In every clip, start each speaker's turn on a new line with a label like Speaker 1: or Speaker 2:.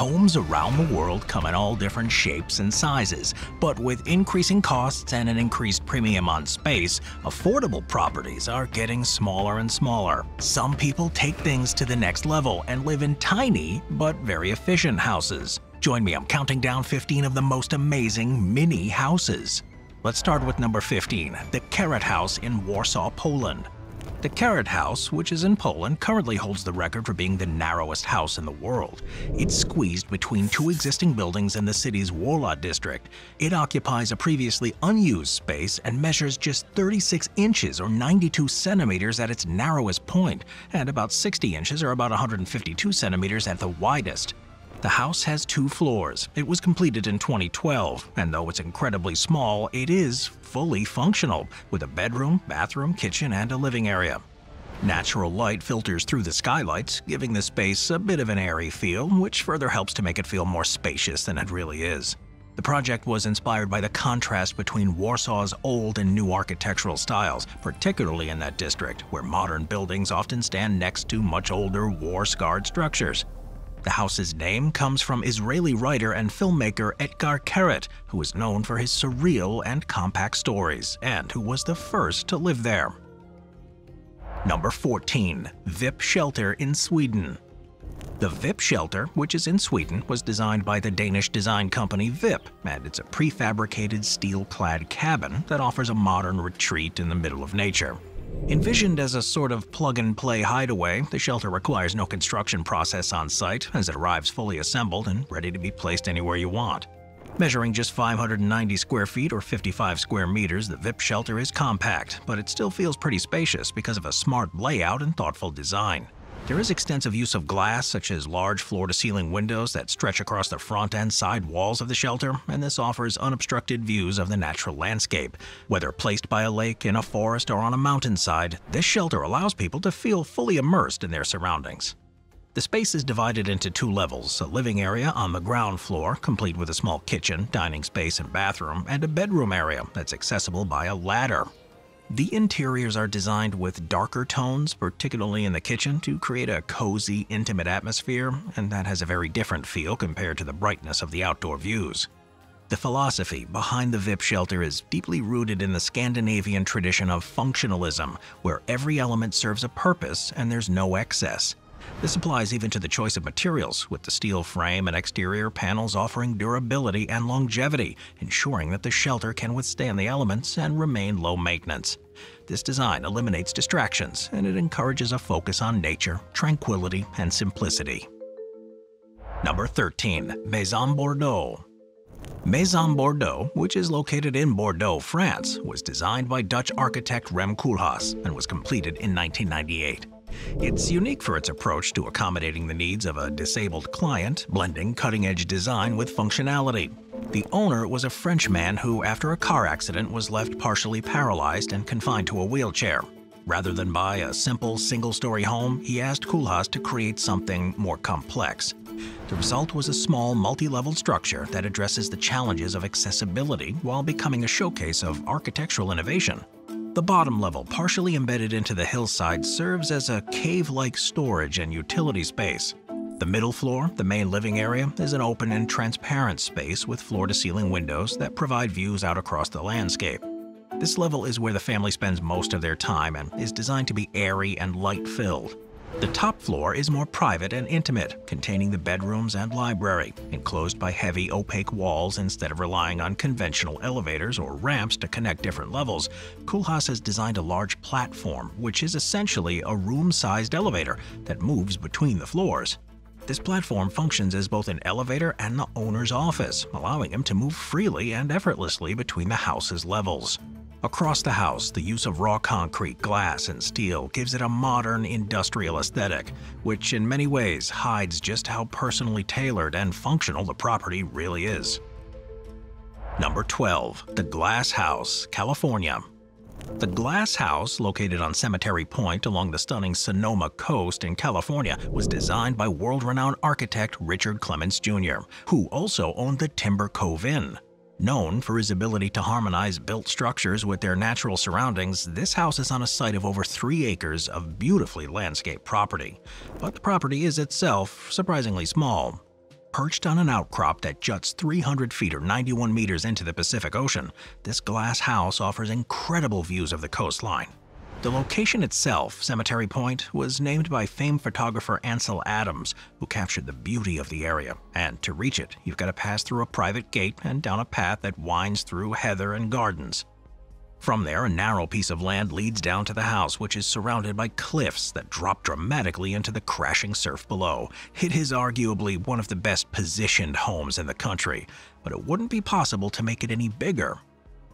Speaker 1: Homes around the world come in all different shapes and sizes, but with increasing costs and an increased premium on space, affordable properties are getting smaller and smaller. Some people take things to the next level and live in tiny but very efficient houses. Join me, I'm counting down 15 of the most amazing mini houses. Let's start with number 15, the Keret House in Warsaw, Poland. The Keret House, which is in Poland, currently holds the record for being the narrowest house in the world. It's squeezed between two existing buildings in the city's Wola district. It occupies a previously unused space and measures just 36 inches or 92 centimeters at its narrowest point, and about 60 inches or about 152 centimeters at the widest. The house has two floors. It was completed in 2012, and though it's incredibly small, it is fully functional, with a bedroom, bathroom, kitchen, and a living area. Natural light filters through the skylights, giving the space a bit of an airy feel, which further helps to make it feel more spacious than it really is. The project was inspired by the contrast between Warsaw's old and new architectural styles, particularly in that district, where modern buildings often stand next to much older, war-scarred structures. The house's name comes from Israeli writer and filmmaker Etgar Keret, who is known for his surreal and compact stories, and who was the first to live there. Number 14. Vipp Shelter in Sweden the Vipp shelter, which is in Sweden, was designed by the Danish design company Vipp, and it's a prefabricated steel-clad cabin that offers a modern retreat in the middle of nature. Envisioned as a sort of plug-and-play hideaway, the shelter requires no construction process on site as it arrives fully assembled and ready to be placed anywhere you want. Measuring just 590 square feet or 55 square meters, the Vipp shelter is compact, but it still feels pretty spacious because of a smart layout and thoughtful design. There is extensive use of glass, such as large floor-to-ceiling windows that stretch across the front and side walls of the shelter, and this offers unobstructed views of the natural landscape. Whether placed by a lake, in a forest, or on a mountainside, this shelter allows people to feel fully immersed in their surroundings. The space is divided into two levels, a living area on the ground floor, complete with a small kitchen, dining space, and bathroom, and a bedroom area that's accessible by a ladder. The interiors are designed with darker tones, particularly in the kitchen, to create a cozy, intimate atmosphere, and that has a very different feel compared to the brightness of the outdoor views. The philosophy behind the Vipp shelter is deeply rooted in the Scandinavian tradition of functionalism, where every element serves a purpose and there's no excess. This applies even to the choice of materials, with the steel frame and exterior panels offering durability and longevity, ensuring that the shelter can withstand the elements and remain low maintenance. This design eliminates distractions and it encourages a focus on nature, tranquility, and simplicity. Number 13. Maison Bordeaux Maison Bordeaux, which is located in Bordeaux, France, was designed by Dutch architect Rem Koolhaas and was completed in 1998. It's unique for its approach to accommodating the needs of a disabled client, blending cutting-edge design with functionality. The owner was a Frenchman who, after a car accident, was left partially paralyzed and confined to a wheelchair. Rather than buy a simple single-story home, he asked Koolhaas to create something more complex. The result was a small, multi-level structure that addresses the challenges of accessibility while becoming a showcase of architectural innovation. The bottom level, partially embedded into the hillside, serves as a cave-like storage and utility space. The middle floor, the main living area, is an open and transparent space with floor-to-ceiling windows that provide views out across the landscape. This level is where the family spends most of their time and is designed to be airy and light-filled. The top floor is more private and intimate, containing the bedrooms and library, enclosed by heavy opaque walls instead of relying on conventional elevators or ramps to connect different levels. Koolhaas has designed a large platform, which is essentially a room-sized elevator that moves between the floors. This platform functions as both an elevator and the owner's office, allowing him to move freely and effortlessly between the house's levels. Across the house, the use of raw concrete, glass, and steel gives it a modern industrial aesthetic, which in many ways hides just how personally tailored and functional the property really is. Number 12. The Glass House, California the Glass House, located on Cemetery Point along the stunning Sonoma coast in California, was designed by world-renowned architect Richard Clements Jr., who also owned the Timber Cove Inn. Known for his ability to harmonize built structures with their natural surroundings, this house is on a site of over three acres of beautifully landscaped property. But the property is itself surprisingly small. Perched on an outcrop that juts 300 feet or 91 meters into the Pacific Ocean, this glass house offers incredible views of the coastline. The location itself, Cemetery Point, was named by famed photographer Ansel Adams, who captured the beauty of the area. And to reach it, you've got to pass through a private gate and down a path that winds through heather and gardens. From there, a narrow piece of land leads down to the house, which is surrounded by cliffs that drop dramatically into the crashing surf below. It is arguably one of the best positioned homes in the country, but it wouldn't be possible to make it any bigger.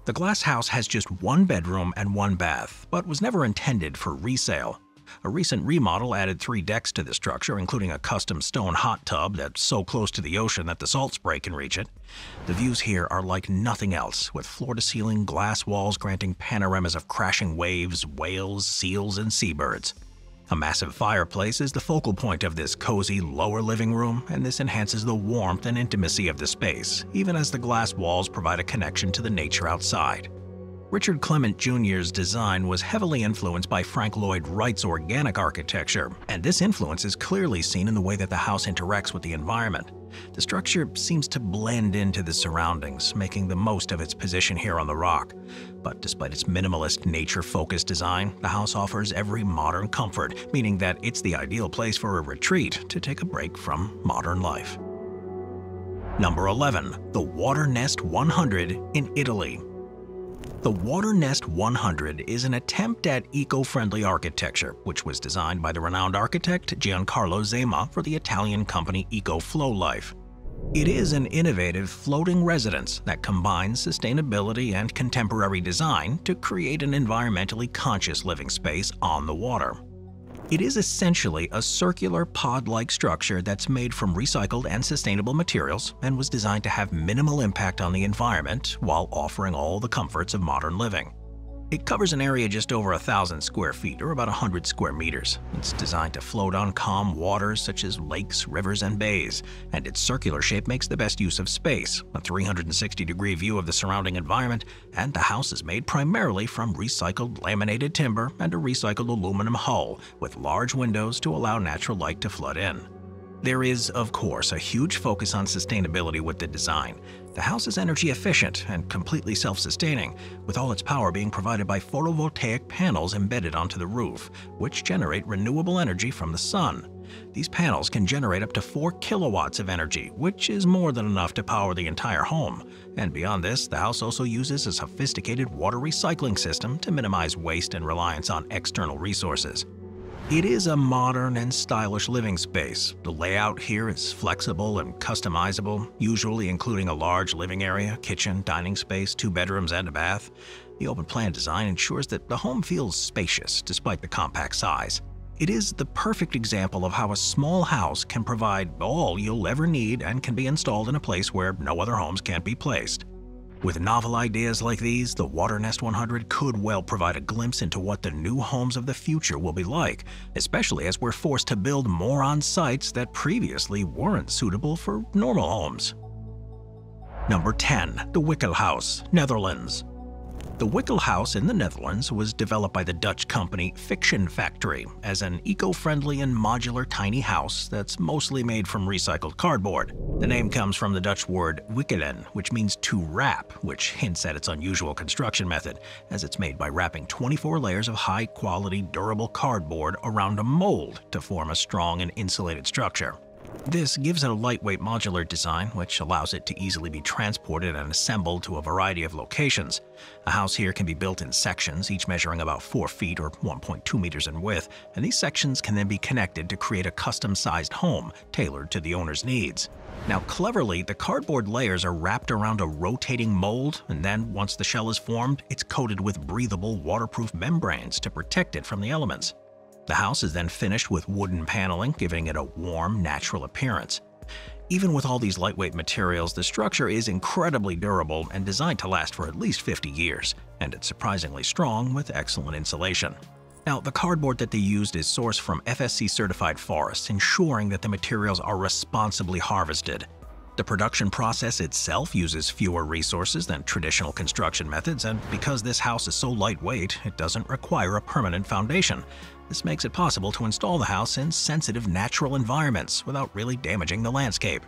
Speaker 1: The glass house has just one bedroom and one bath, but was never intended for resale. A recent remodel added three decks to the structure, including a custom stone hot tub that's so close to the ocean that the salt spray can reach it. The views here are like nothing else, with floor-to-ceiling glass walls granting panoramas of crashing waves, whales, seals, and seabirds. A massive fireplace is the focal point of this cozy lower living room, and this enhances the warmth and intimacy of the space, even as the glass walls provide a connection to the nature outside. Richard Clement Jr.'s design was heavily influenced by Frank Lloyd Wright's organic architecture, and this influence is clearly seen in the way that the house interacts with the environment. The structure seems to blend into the surroundings, making the most of its position here on the rock. But despite its minimalist, nature-focused design, the house offers every modern comfort, meaning that it's the ideal place for a retreat to take a break from modern life. Number 11. The Water Nest 100 in Italy the Water Nest 100 is an attempt at eco-friendly architecture, which was designed by the renowned architect Giancarlo Zema for the Italian company EcoFloLife. It is an innovative floating residence that combines sustainability and contemporary design to create an environmentally conscious living space on the water. It is essentially a circular pod-like structure that's made from recycled and sustainable materials and was designed to have minimal impact on the environment while offering all the comforts of modern living. It covers an area just over a thousand square feet, or about 100 square meters. It's designed to float on calm waters such as lakes, rivers, and bays, and its circular shape makes the best use of space, a 360-degree view of the surrounding environment, and the house is made primarily from recycled laminated timber and a recycled aluminum hull, with large windows to allow natural light to flood in. There is, of course, a huge focus on sustainability with the design. The house is energy efficient and completely self-sustaining, with all its power being provided by photovoltaic panels embedded onto the roof, which generate renewable energy from the sun. These panels can generate up to 4 kilowatts of energy, which is more than enough to power the entire home. And beyond this, the house also uses a sophisticated water recycling system to minimize waste and reliance on external resources. It is a modern and stylish living space. The layout here is flexible and customizable, usually including a large living area, kitchen, dining space, two bedrooms, and a bath. The open plan design ensures that the home feels spacious despite the compact size. It is the perfect example of how a small house can provide all you'll ever need and can be installed in a place where no other homes can be placed. With novel ideas like these, the Waternest 100 could well provide a glimpse into what the new homes of the future will be like, especially as we're forced to build more on sites that previously weren't suitable for normal homes. Number 10. The Wikkelhouse, Netherlands the Wikkelhouse in the Netherlands was developed by the Dutch company Fiction Factory as an eco-friendly and modular tiny house that's mostly made from recycled cardboard. The name comes from the Dutch word wikkelen, which means to wrap, which hints at its unusual construction method, as it's made by wrapping 24 layers of high-quality, durable cardboard around a mold to form a strong and insulated structure. This gives it a lightweight modular design, which allows it to easily be transported and assembled to a variety of locations. A house here can be built in sections, each measuring about 4 feet or 1.2 meters in width, and these sections can then be connected to create a custom-sized home tailored to the owner's needs. Now cleverly, the cardboard layers are wrapped around a rotating mold, and then once the shell is formed, it's coated with breathable, waterproof membranes to protect it from the elements. The house is then finished with wooden paneling, giving it a warm, natural appearance. Even with all these lightweight materials, the structure is incredibly durable and designed to last for at least 50 years, and it's surprisingly strong with excellent insulation. Now, the cardboard that they used is sourced from FSC-certified forests, ensuring that the materials are responsibly harvested. The production process itself uses fewer resources than traditional construction methods, and because this house is so lightweight, it doesn't require a permanent foundation, this makes it possible to install the house in sensitive natural environments without really damaging the landscape.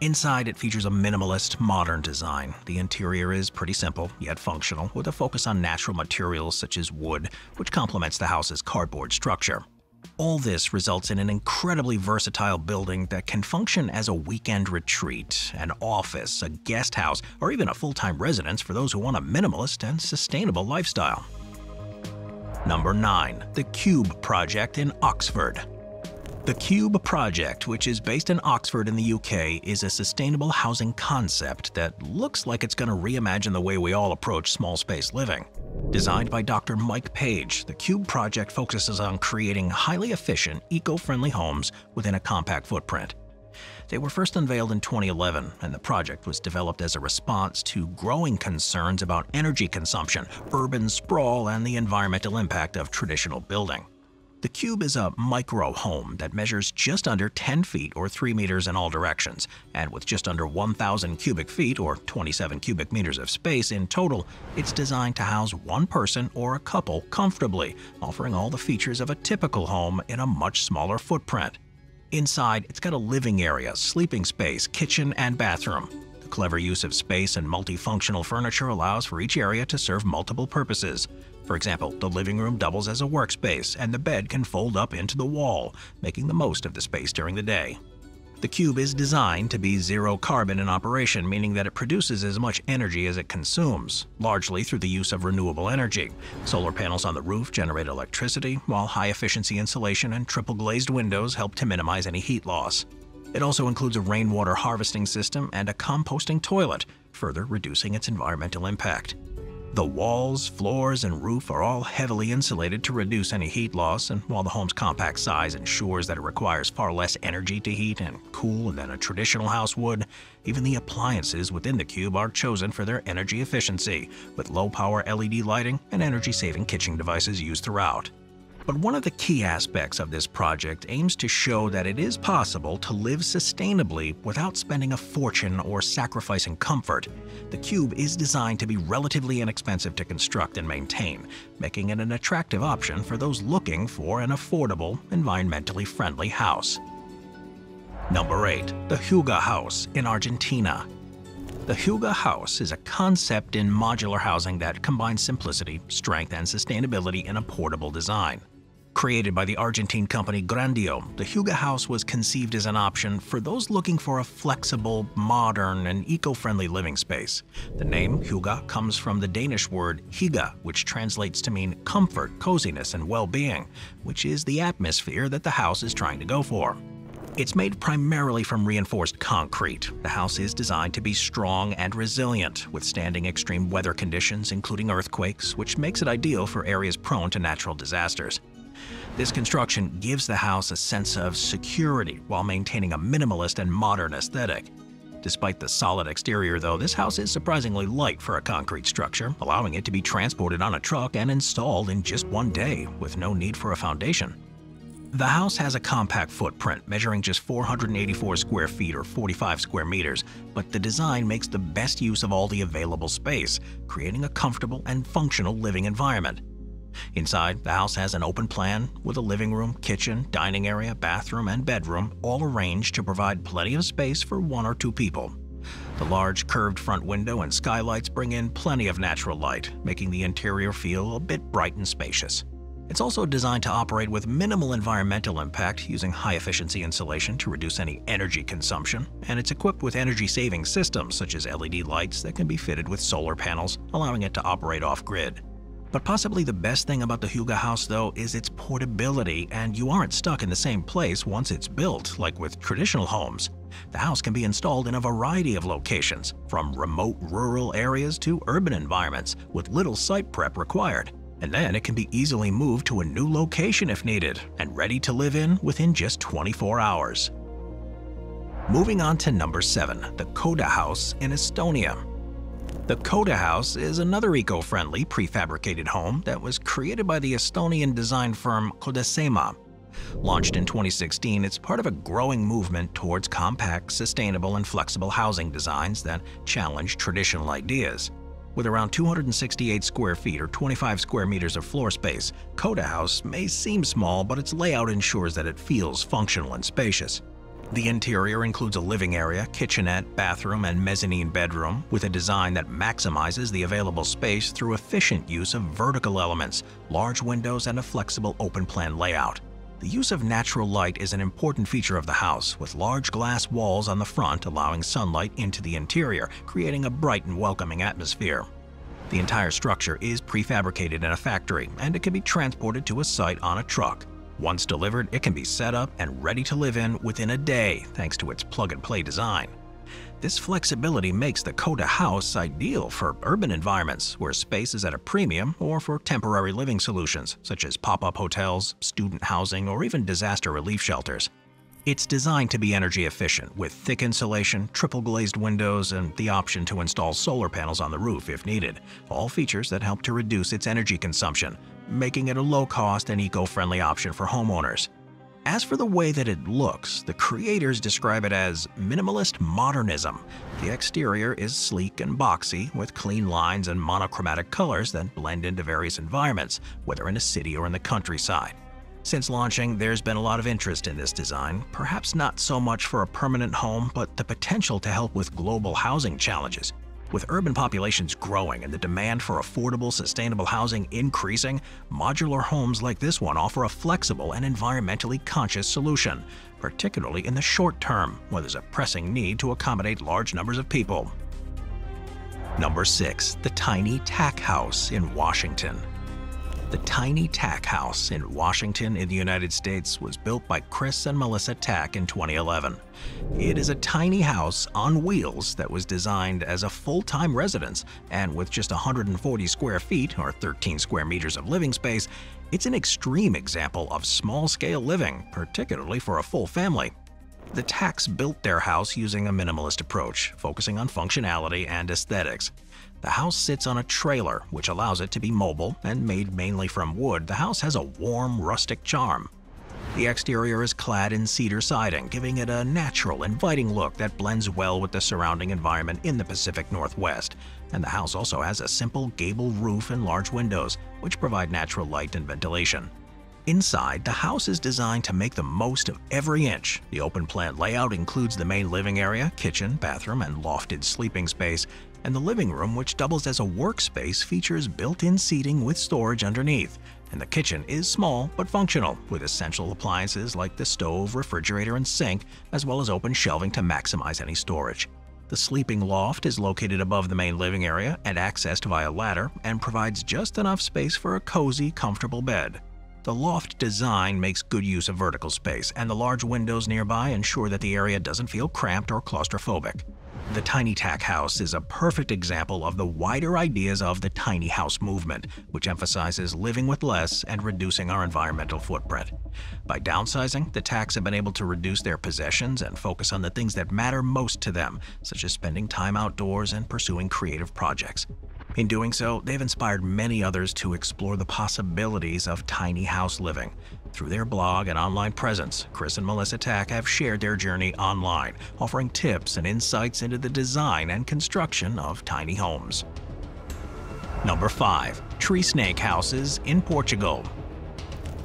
Speaker 1: Inside, it features a minimalist, modern design. The interior is pretty simple, yet functional, with a focus on natural materials such as wood, which complements the house's cardboard structure. All this results in an incredibly versatile building that can function as a weekend retreat, an office, a guest house, or even a full-time residence for those who want a minimalist and sustainable lifestyle. Number 9. The Cube Project in Oxford the Cube project, which is based in Oxford in the UK, is a sustainable housing concept that looks like it's going to reimagine the way we all approach small space living. Designed by Dr. Mike Page, the Cube project focuses on creating highly efficient, eco-friendly homes within a compact footprint. They were first unveiled in 2011, and the project was developed as a response to growing concerns about energy consumption, urban sprawl, and the environmental impact of traditional building. The cube is a micro home that measures just under 10 feet or 3 meters in all directions, and with just under 1,000 cubic feet or 27 cubic meters of space in total, it's designed to house one person or a couple comfortably, offering all the features of a typical home in a much smaller footprint. Inside, it's got a living area, sleeping space, kitchen, and bathroom. The clever use of space and multifunctional furniture allows for each area to serve multiple purposes. For example, the living room doubles as a workspace, and the bed can fold up into the wall, making the most of the space during the day. The Cube is designed to be zero carbon in operation, meaning that it produces as much energy as it consumes, largely through the use of renewable energy. Solar panels on the roof generate electricity, while high-efficiency insulation and triple-glazed windows help to minimize any heat loss. It also includes a rainwater harvesting system and a composting toilet, further reducing its environmental impact. The walls, floors, and roof are all heavily insulated to reduce any heat loss, and while the home's compact size ensures that it requires far less energy to heat and cool than a traditional house would, even the appliances within the cube are chosen for their energy efficiency, with low-power LED lighting and energy-saving kitchen devices used throughout. But one of the key aspects of this project aims to show that it is possible to live sustainably without spending a fortune or sacrificing comfort. The Cube is designed to be relatively inexpensive to construct and maintain, making it an attractive option for those looking for an affordable, environmentally friendly house. Number 8. The Huga House in Argentina the Huga House is a concept in modular housing that combines simplicity, strength, and sustainability in a portable design. Created by the Argentine company Grandio, the Huga House was conceived as an option for those looking for a flexible, modern, and eco-friendly living space. The name Huga comes from the Danish word hygge, which translates to mean comfort, coziness, and well-being, which is the atmosphere that the house is trying to go for. It's made primarily from reinforced concrete. The house is designed to be strong and resilient, withstanding extreme weather conditions, including earthquakes, which makes it ideal for areas prone to natural disasters. This construction gives the house a sense of security while maintaining a minimalist and modern aesthetic. Despite the solid exterior though, this house is surprisingly light for a concrete structure, allowing it to be transported on a truck and installed in just one day with no need for a foundation. The house has a compact footprint, measuring just 484 square feet or 45 square meters, but the design makes the best use of all the available space, creating a comfortable and functional living environment. Inside, the house has an open plan with a living room, kitchen, dining area, bathroom, and bedroom, all arranged to provide plenty of space for one or two people. The large curved front window and skylights bring in plenty of natural light, making the interior feel a bit bright and spacious. It's also designed to operate with minimal environmental impact using high-efficiency insulation to reduce any energy consumption, and it's equipped with energy-saving systems such as LED lights that can be fitted with solar panels, allowing it to operate off-grid. But possibly the best thing about the Huga house though is its portability and you aren't stuck in the same place once it's built like with traditional homes. The house can be installed in a variety of locations, from remote rural areas to urban environments with little site prep required. And then it can be easily moved to a new location if needed and ready to live in within just 24 hours. Moving on to number 7, the Koda House in Estonia. The Koda House is another eco-friendly prefabricated home that was created by the Estonian design firm Kodasema. Launched in 2016, it's part of a growing movement towards compact, sustainable, and flexible housing designs that challenge traditional ideas. With around 268 square feet or 25 square meters of floor space, Koda House may seem small, but its layout ensures that it feels functional and spacious. The interior includes a living area, kitchenette, bathroom, and mezzanine bedroom with a design that maximizes the available space through efficient use of vertical elements, large windows, and a flexible open-plan layout. The use of natural light is an important feature of the house, with large glass walls on the front allowing sunlight into the interior, creating a bright and welcoming atmosphere. The entire structure is prefabricated in a factory, and it can be transported to a site on a truck. Once delivered, it can be set up and ready to live in within a day thanks to its plug-and-play design. This flexibility makes the Koda house ideal for urban environments where space is at a premium or for temporary living solutions such as pop-up hotels, student housing, or even disaster relief shelters. It's designed to be energy efficient with thick insulation, triple glazed windows, and the option to install solar panels on the roof if needed, all features that help to reduce its energy consumption making it a low-cost and eco-friendly option for homeowners. As for the way that it looks, the creators describe it as minimalist modernism. The exterior is sleek and boxy, with clean lines and monochromatic colors that blend into various environments, whether in a city or in the countryside. Since launching, there's been a lot of interest in this design, perhaps not so much for a permanent home, but the potential to help with global housing challenges. With urban populations growing and the demand for affordable, sustainable housing increasing, modular homes like this one offer a flexible and environmentally conscious solution, particularly in the short term, when there's a pressing need to accommodate large numbers of people. Number 6. The Tiny Tack House in Washington the tiny Tack House in Washington in the United States was built by Chris and Melissa Tack in 2011. It is a tiny house on wheels that was designed as a full-time residence, and with just 140 square feet or 13 square meters of living space, it's an extreme example of small-scale living, particularly for a full family. The Tacks built their house using a minimalist approach, focusing on functionality and aesthetics. The house sits on a trailer, which allows it to be mobile, and made mainly from wood, the house has a warm, rustic charm. The exterior is clad in cedar siding, giving it a natural, inviting look that blends well with the surrounding environment in the Pacific Northwest. And the house also has a simple gable roof and large windows, which provide natural light and ventilation. Inside, the house is designed to make the most of every inch. The open plan layout includes the main living area, kitchen, bathroom, and lofted sleeping space, and the living room, which doubles as a workspace, features built-in seating with storage underneath. And the kitchen is small but functional, with essential appliances like the stove, refrigerator, and sink, as well as open shelving to maximize any storage. The sleeping loft is located above the main living area and accessed via ladder and provides just enough space for a cozy, comfortable bed. The loft design makes good use of vertical space, and the large windows nearby ensure that the area doesn't feel cramped or claustrophobic. The tiny tack house is a perfect example of the wider ideas of the tiny house movement, which emphasizes living with less and reducing our environmental footprint. By downsizing, the tacks have been able to reduce their possessions and focus on the things that matter most to them, such as spending time outdoors and pursuing creative projects. In doing so, they've inspired many others to explore the possibilities of tiny house living. Through their blog and online presence, Chris and Melissa Tack have shared their journey online, offering tips and insights into the design and construction of tiny homes. Number 5. Tree Snake Houses in Portugal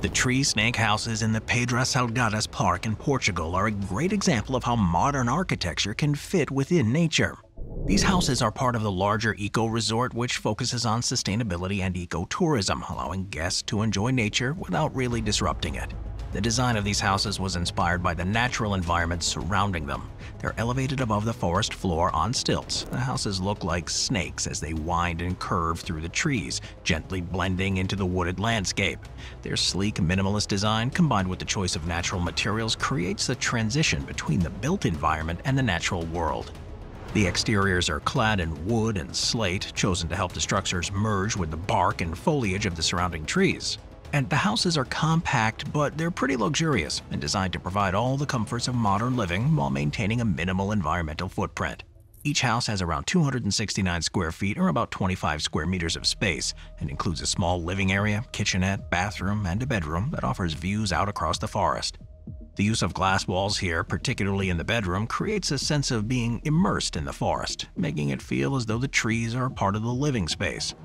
Speaker 1: the tree snake houses in the Pedra Salgadas Park in Portugal are a great example of how modern architecture can fit within nature. These houses are part of the larger eco-resort which focuses on sustainability and eco-tourism, allowing guests to enjoy nature without really disrupting it. The design of these houses was inspired by the natural environment surrounding them. They're elevated above the forest floor on stilts. The houses look like snakes as they wind and curve through the trees, gently blending into the wooded landscape. Their sleek, minimalist design, combined with the choice of natural materials, creates a transition between the built environment and the natural world. The exteriors are clad in wood and slate, chosen to help the structures merge with the bark and foliage of the surrounding trees. And the houses are compact, but they're pretty luxurious and designed to provide all the comforts of modern living while maintaining a minimal environmental footprint. Each house has around 269 square feet or about 25 square meters of space and includes a small living area, kitchenette, bathroom, and a bedroom that offers views out across the forest. The use of glass walls here, particularly in the bedroom, creates a sense of being immersed in the forest, making it feel as though the trees are part of the living space.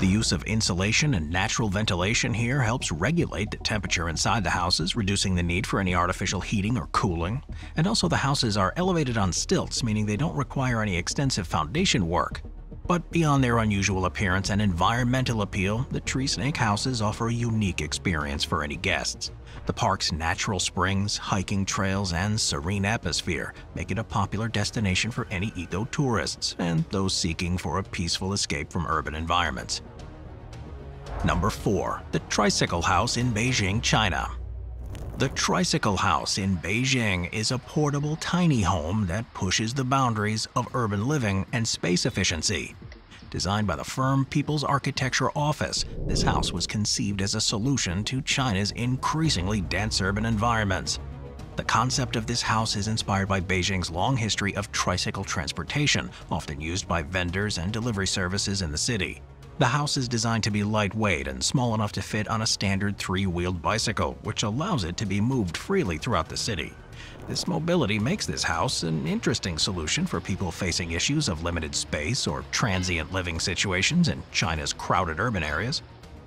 Speaker 1: The use of insulation and natural ventilation here helps regulate the temperature inside the houses, reducing the need for any artificial heating or cooling. And also the houses are elevated on stilts, meaning they don't require any extensive foundation work. But beyond their unusual appearance and environmental appeal, the Tree Snake houses offer a unique experience for any guests. The park's natural springs, hiking trails, and serene atmosphere make it a popular destination for any eco-tourists and those seeking for a peaceful escape from urban environments. Number 4. The Tricycle House in Beijing, China the Tricycle House in Beijing is a portable tiny home that pushes the boundaries of urban living and space efficiency. Designed by the firm People's Architecture Office, this house was conceived as a solution to China's increasingly dense urban environments. The concept of this house is inspired by Beijing's long history of tricycle transportation, often used by vendors and delivery services in the city. The house is designed to be lightweight and small enough to fit on a standard three-wheeled bicycle, which allows it to be moved freely throughout the city. This mobility makes this house an interesting solution for people facing issues of limited space or transient living situations in China's crowded urban areas.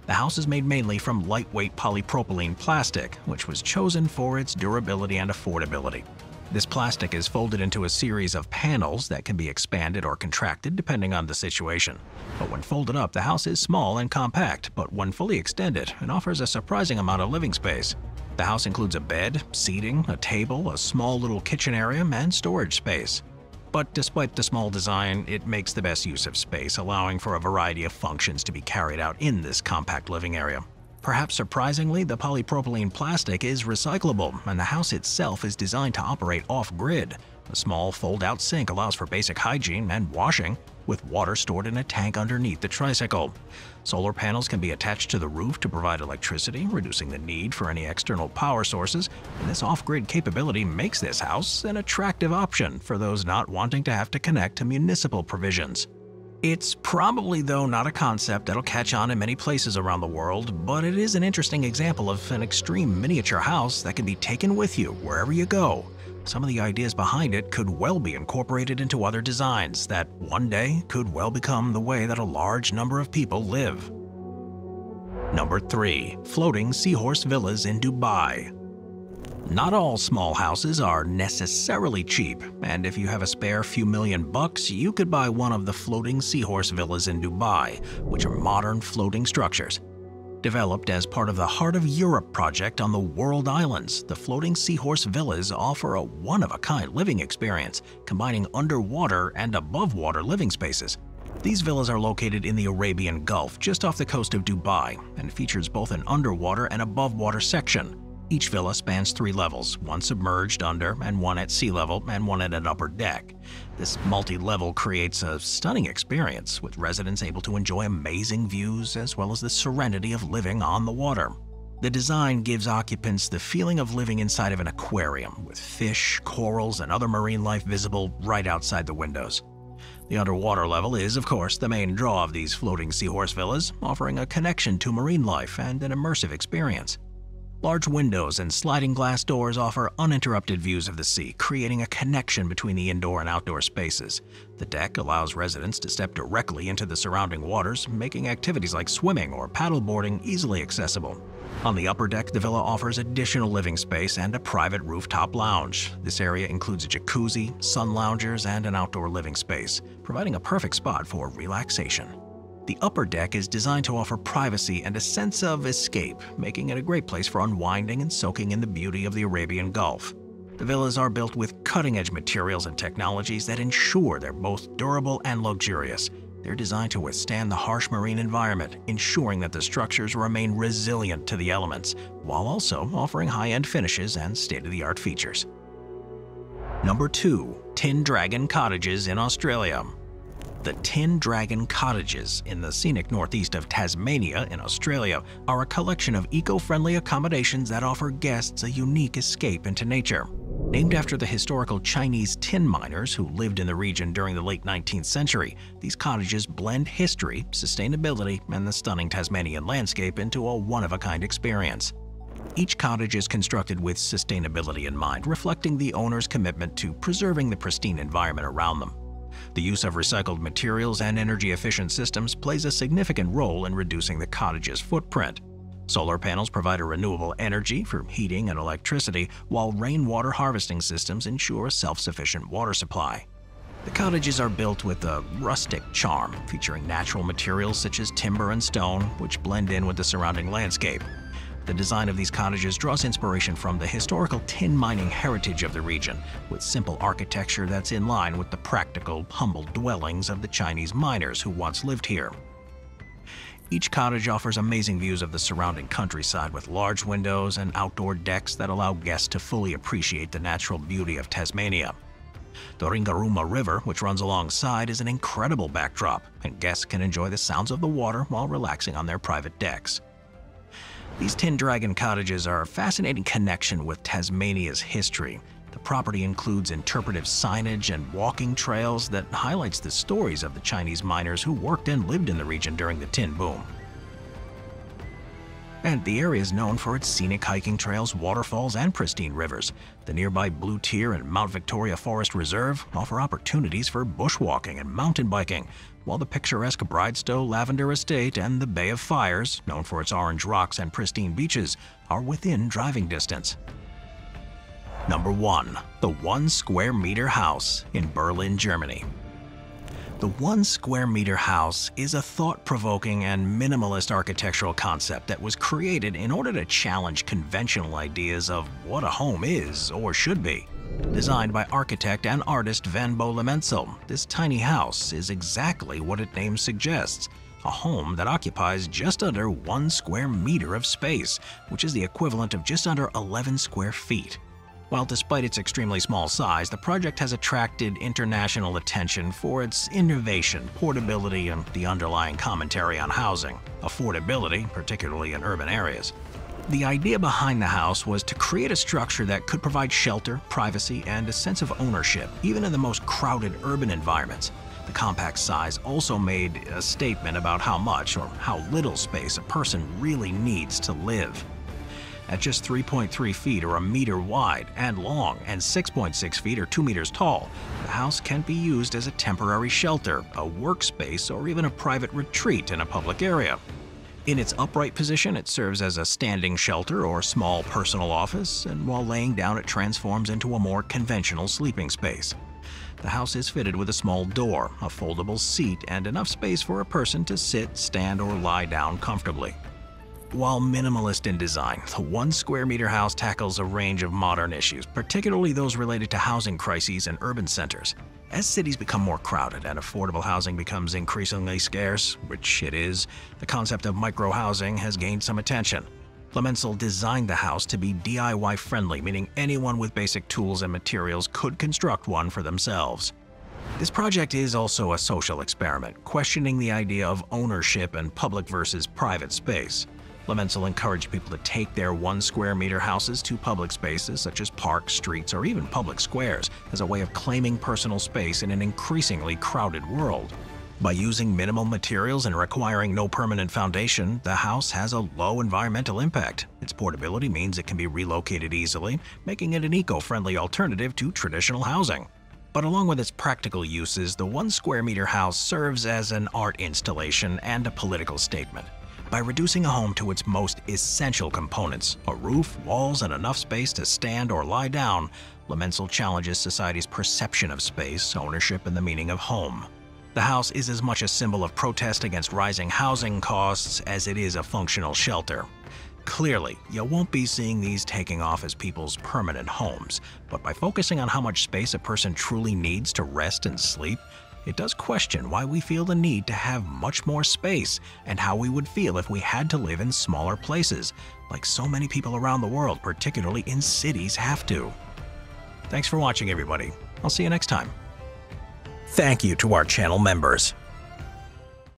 Speaker 1: The house is made mainly from lightweight polypropylene plastic, which was chosen for its durability and affordability. This plastic is folded into a series of panels that can be expanded or contracted depending on the situation. But when folded up, the house is small and compact, but when fully extended, it offers a surprising amount of living space. The house includes a bed, seating, a table, a small little kitchen area, and storage space. But despite the small design, it makes the best use of space, allowing for a variety of functions to be carried out in this compact living area. Perhaps surprisingly, the polypropylene plastic is recyclable, and the house itself is designed to operate off-grid. A small fold-out sink allows for basic hygiene and washing, with water stored in a tank underneath the tricycle. Solar panels can be attached to the roof to provide electricity, reducing the need for any external power sources, and this off-grid capability makes this house an attractive option for those not wanting to have to connect to municipal provisions. It's probably, though, not a concept that'll catch on in many places around the world, but it is an interesting example of an extreme miniature house that can be taken with you wherever you go. Some of the ideas behind it could well be incorporated into other designs that one day could well become the way that a large number of people live. Number 3. Floating Seahorse Villas in Dubai not all small houses are necessarily cheap, and if you have a spare few million bucks, you could buy one of the floating seahorse villas in Dubai, which are modern floating structures. Developed as part of the Heart of Europe project on the World Islands, the floating seahorse villas offer a one-of-a-kind living experience, combining underwater and above-water living spaces. These villas are located in the Arabian Gulf, just off the coast of Dubai, and features both an underwater and above-water section. Each villa spans three levels, one submerged under and one at sea level and one at an upper deck. This multi-level creates a stunning experience, with residents able to enjoy amazing views as well as the serenity of living on the water. The design gives occupants the feeling of living inside of an aquarium, with fish, corals, and other marine life visible right outside the windows. The underwater level is, of course, the main draw of these floating seahorse villas, offering a connection to marine life and an immersive experience. Large windows and sliding glass doors offer uninterrupted views of the sea, creating a connection between the indoor and outdoor spaces. The deck allows residents to step directly into the surrounding waters, making activities like swimming or paddleboarding easily accessible. On the upper deck, the villa offers additional living space and a private rooftop lounge. This area includes a jacuzzi, sun loungers, and an outdoor living space, providing a perfect spot for relaxation. The upper deck is designed to offer privacy and a sense of escape, making it a great place for unwinding and soaking in the beauty of the Arabian Gulf. The villas are built with cutting-edge materials and technologies that ensure they're both durable and luxurious. They're designed to withstand the harsh marine environment, ensuring that the structures remain resilient to the elements, while also offering high-end finishes and state-of-the-art features. Number 2. Tin Dragon Cottages in Australia the Tin Dragon Cottages in the scenic northeast of Tasmania in Australia are a collection of eco-friendly accommodations that offer guests a unique escape into nature. Named after the historical Chinese tin miners who lived in the region during the late 19th century, these cottages blend history, sustainability, and the stunning Tasmanian landscape into a one-of-a-kind experience. Each cottage is constructed with sustainability in mind, reflecting the owner's commitment to preserving the pristine environment around them. The use of recycled materials and energy-efficient systems plays a significant role in reducing the cottage's footprint. Solar panels provide a renewable energy for heating and electricity, while rainwater harvesting systems ensure a self-sufficient water supply. The cottages are built with a rustic charm, featuring natural materials such as timber and stone, which blend in with the surrounding landscape. The design of these cottages draws inspiration from the historical tin mining heritage of the region, with simple architecture that's in line with the practical, humble dwellings of the Chinese miners who once lived here. Each cottage offers amazing views of the surrounding countryside with large windows and outdoor decks that allow guests to fully appreciate the natural beauty of Tasmania. The Ringarooma River, which runs alongside, is an incredible backdrop, and guests can enjoy the sounds of the water while relaxing on their private decks. These Tin Dragon cottages are a fascinating connection with Tasmania's history. The property includes interpretive signage and walking trails that highlights the stories of the Chinese miners who worked and lived in the region during the tin boom. And the area is known for its scenic hiking trails, waterfalls, and pristine rivers. The nearby Blue Tier and Mount Victoria Forest Reserve offer opportunities for bushwalking and mountain biking, while the picturesque Bridestowe Lavender Estate and the Bay of Fires, known for its orange rocks and pristine beaches, are within driving distance. Number 1. The One Square Meter House in Berlin, Germany. The one square meter house is a thought-provoking and minimalist architectural concept that was created in order to challenge conventional ideas of what a home is or should be. Designed by architect and artist Van Bo Le this tiny house is exactly what its name suggests, a home that occupies just under one square meter of space, which is the equivalent of just under 11 square feet. While despite its extremely small size, the project has attracted international attention for its innovation, portability, and the underlying commentary on housing, affordability, particularly in urban areas. The idea behind the house was to create a structure that could provide shelter, privacy, and a sense of ownership, even in the most crowded urban environments. The compact size also made a statement about how much or how little space a person really needs to live at just 3.3 feet or a meter wide and long and 6.6 feet or 2 meters tall. The house can be used as a temporary shelter, a workspace, or even a private retreat in a public area. In its upright position, it serves as a standing shelter or small personal office, and while laying down, it transforms into a more conventional sleeping space. The house is fitted with a small door, a foldable seat, and enough space for a person to sit, stand, or lie down comfortably. While minimalist in design, the one square meter house tackles a range of modern issues, particularly those related to housing crises in urban centers. As cities become more crowded and affordable housing becomes increasingly scarce, which it is, the concept of micro-housing has gained some attention. Le-Mentzel designed the house to be DIY friendly, meaning anyone with basic tools and materials could construct one for themselves. This project is also a social experiment, questioning the idea of ownership and public versus private space. Le-Mentzel encouraged people to take their one square meter houses to public spaces such as parks, streets, or even public squares as a way of claiming personal space in an increasingly crowded world. By using minimal materials and requiring no permanent foundation, the house has a low environmental impact. Its portability means it can be relocated easily, making it an eco-friendly alternative to traditional housing. But along with its practical uses, the one square meter house serves as an art installation and a political statement by reducing a home to its most essential components, a roof, walls, and enough space to stand or lie down, Le-Mentzel challenges society's perception of space, ownership, and the meaning of home. The house is as much a symbol of protest against rising housing costs as it is a functional shelter. Clearly, you won't be seeing these taking off as people's permanent homes, but by focusing on how much space a person truly needs to rest and sleep, it does question why we feel the need to have much more space and how we would feel if we had to live in smaller places, like so many people around the world, particularly in cities, have to. Thanks for watching, everybody. I'll see you next time. Thank you to our channel members.